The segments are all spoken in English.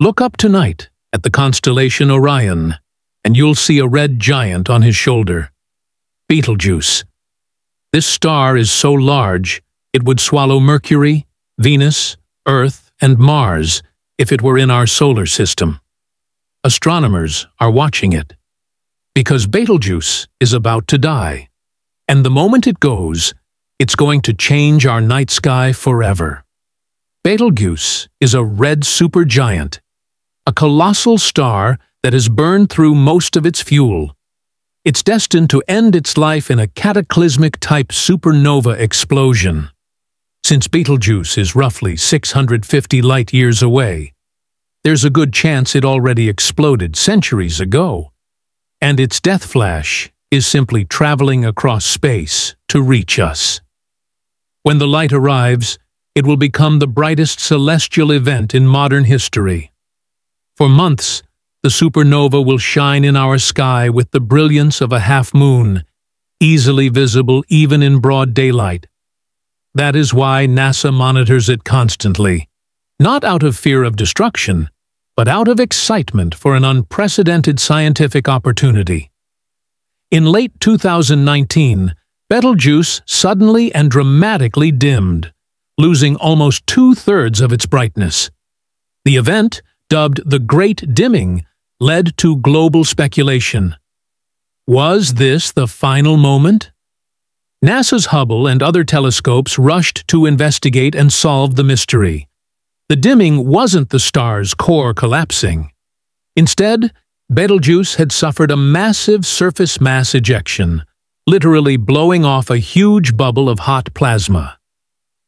Look up tonight at the constellation Orion, and you'll see a red giant on his shoulder. Betelgeuse. This star is so large it would swallow Mercury, Venus, Earth, and Mars if it were in our solar system. Astronomers are watching it. Because Betelgeuse is about to die. And the moment it goes, it's going to change our night sky forever. Betelgeuse is a red supergiant, a colossal star that has burned through most of its fuel. It's destined to end its life in a cataclysmic-type supernova explosion. Since Betelgeuse is roughly 650 light-years away, there's a good chance it already exploded centuries ago, and its death flash is simply traveling across space to reach us. When the light arrives, it will become the brightest celestial event in modern history. For months, the supernova will shine in our sky with the brilliance of a half-moon, easily visible even in broad daylight. That is why NASA monitors it constantly, not out of fear of destruction, but out of excitement for an unprecedented scientific opportunity. In late 2019, Betelgeuse suddenly and dramatically dimmed, losing almost two-thirds of its brightness. The event, dubbed the Great Dimming, led to global speculation. Was this the final moment? NASA's Hubble and other telescopes rushed to investigate and solve the mystery. The dimming wasn't the star's core collapsing. Instead, Betelgeuse had suffered a massive surface mass ejection, literally blowing off a huge bubble of hot plasma.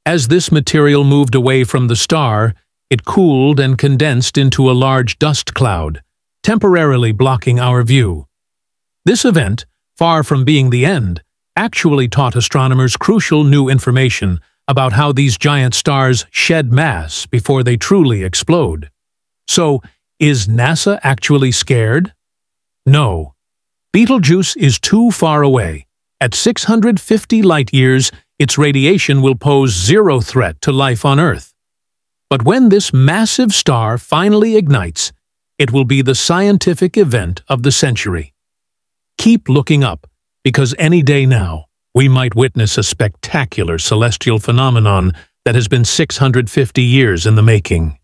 As this material moved away from the star, it cooled and condensed into a large dust cloud, temporarily blocking our view. This event, far from being the end, actually taught astronomers crucial new information about how these giant stars shed mass before they truly explode. So, is NASA actually scared? No. Betelgeuse is too far away. At 650 light-years, its radiation will pose zero threat to life on Earth. But when this massive star finally ignites, it will be the scientific event of the century. Keep looking up, because any day now, we might witness a spectacular celestial phenomenon that has been 650 years in the making.